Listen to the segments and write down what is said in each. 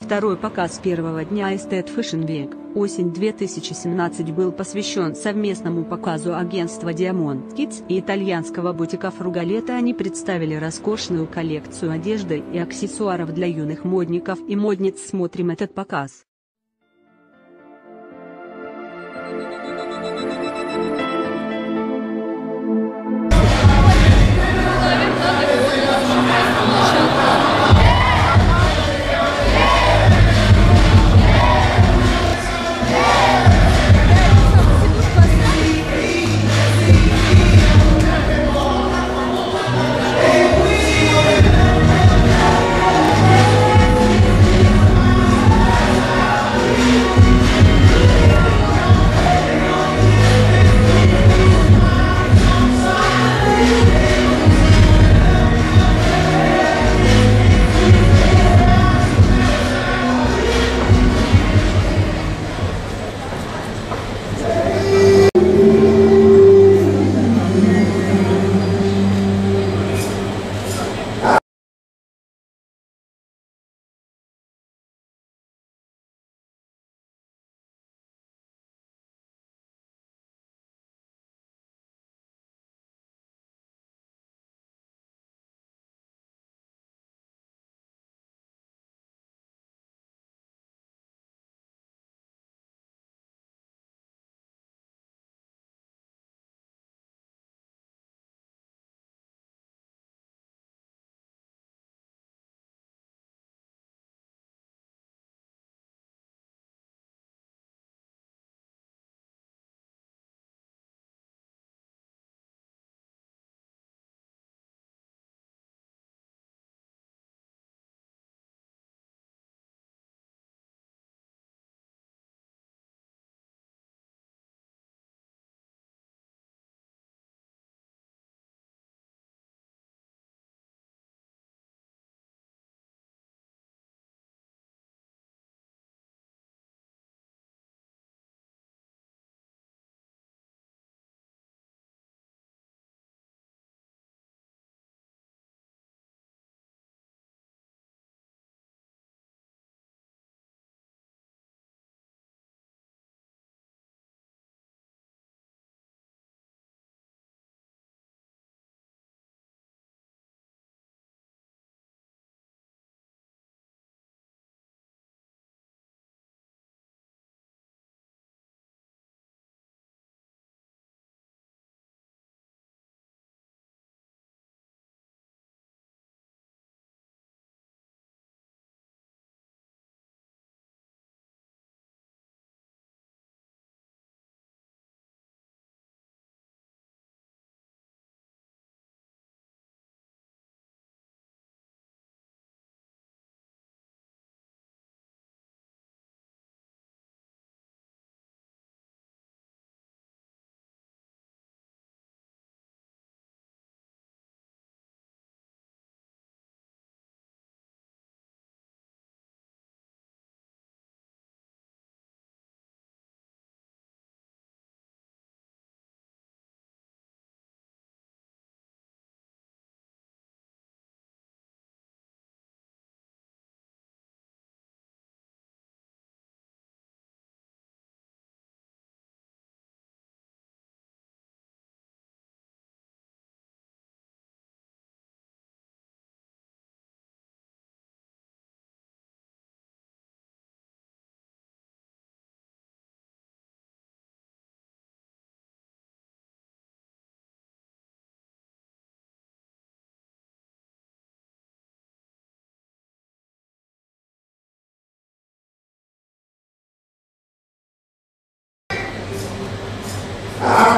Второй показ первого дня Estate Fashion Week, осень 2017 был посвящен совместному показу агентства Diamond Kids и итальянского бутика Фругалета они представили роскошную коллекцию одежды и аксессуаров для юных модников и модниц смотрим этот показ.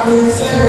I've been saying